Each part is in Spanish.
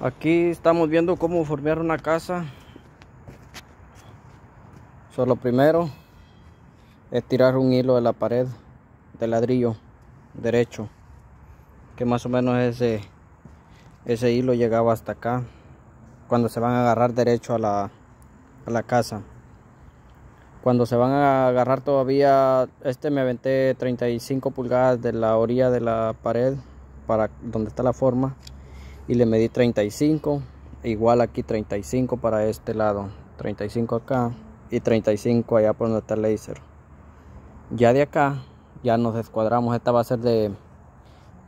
Aquí estamos viendo cómo formar una casa. Solo primero es tirar un hilo de la pared de ladrillo derecho. Que más o menos ese, ese hilo llegaba hasta acá. Cuando se van a agarrar derecho a la, a la casa. Cuando se van a agarrar todavía, este me aventé 35 pulgadas de la orilla de la pared para donde está la forma y le medí 35 igual aquí 35 para este lado 35 acá y 35 allá por donde está el laser. Ya de acá ya nos descuadramos esta va a ser de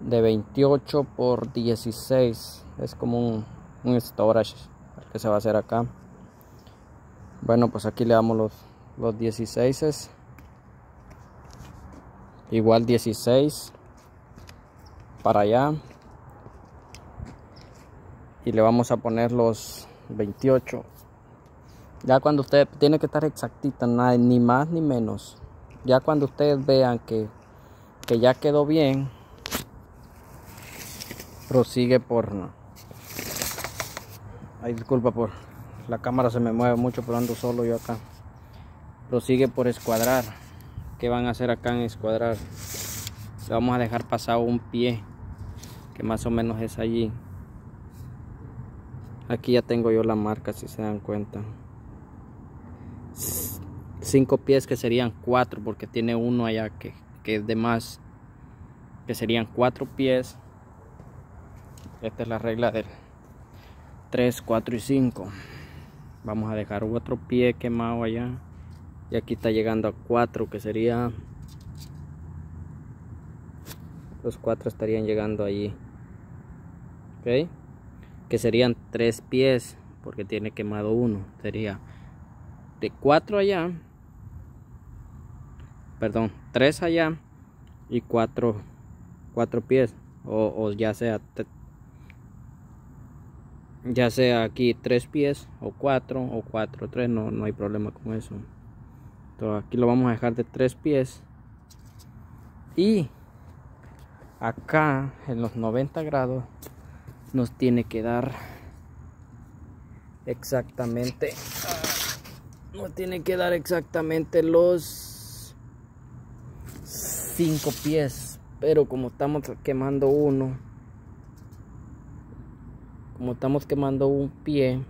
de 28 por 16 es como un, un storage que se va a hacer acá. Bueno pues aquí le damos los los 16 igual 16 para allá y le vamos a poner los 28 ya cuando usted tiene que estar exactita nada, ni más ni menos. Ya cuando ustedes vean que, que ya quedó bien prosigue por ay disculpa por la cámara se me mueve mucho pero ando solo yo acá. Prosigue por escuadrar. ¿qué van a hacer acá en escuadrar? le vamos a dejar pasado un pie que más o menos es allí aquí ya tengo yo la marca si se dan cuenta. Cinco pies que serían cuatro porque tiene uno allá que, que es de más que serían cuatro pies. Esta es la regla del 3 4 y 5 vamos a dejar otro pie quemado allá. Y aquí está llegando a 4 que sería los cuatro estarían llegando allí ok que serían tres pies porque tiene quemado uno. Sería de cuatro allá perdón tres allá y cuatro cuatro pies. O, o ya sea ya sea aquí tres pies o cuatro o cuatro tres no, no hay problema con eso. Entonces aquí lo vamos a dejar de tres pies. Y acá en los 90 grados nos tiene que dar. Exactamente. Nos tiene que dar exactamente los 5 pies. Pero como estamos quemando uno como estamos quemando un pie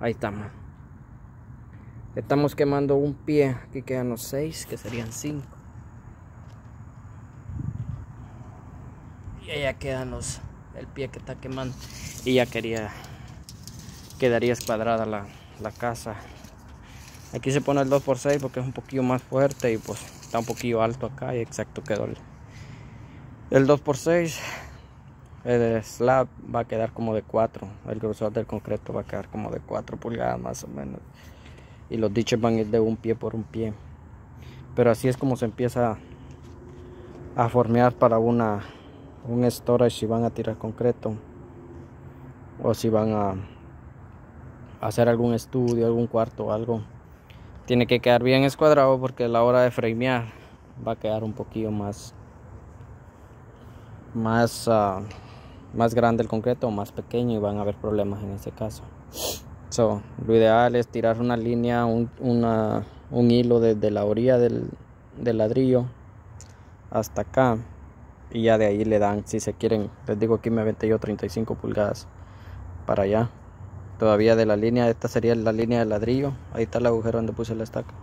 ahí estamos Estamos quemando un pie. Aquí quedan los seis, que serían cinco. Y allá quedan los, el pie que está quemando. Y ya quería, quedaría escuadrada la, la casa. Aquí se pone el 2x6 porque es un poquito más fuerte y pues está un poquito alto acá y exacto quedó el, el 2x6. El slab va a quedar como de 4. El grosor del concreto va a quedar como de 4 pulgadas más o menos y los diches van a ir de un pie por un pie. Pero así es como se empieza a formear para una un storage si van a tirar concreto o si van a hacer algún estudio algún cuarto o algo. Tiene que quedar bien escuadrado porque a la hora de framear va a quedar un poquito más más uh, más grande el concreto o más pequeño y van a haber problemas en ese caso lo ideal es tirar una línea, un, un hilo desde la orilla del, del, ladrillo hasta acá y ya de ahí le dan, si se quieren, les digo aquí me aventé yo 35 pulgadas para allá. Todavía de la línea, esta sería la línea del ladrillo, ahí está el agujero donde puse la estaca.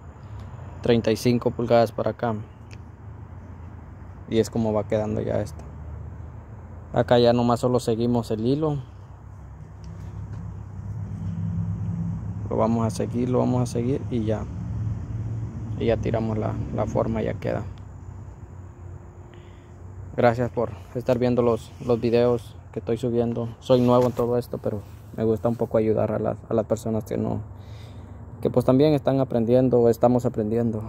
35 pulgadas para acá. Y es como va quedando ya esto. Acá ya nomás solo seguimos el hilo lo vamos a seguir lo vamos a seguir y ya. Y ya tiramos la, la forma ya queda. Gracias por estar viendo los, los videos que estoy subiendo. Soy nuevo en todo esto pero me gusta un poco ayudar a las, a las personas que no que pues también están aprendiendo estamos aprendiendo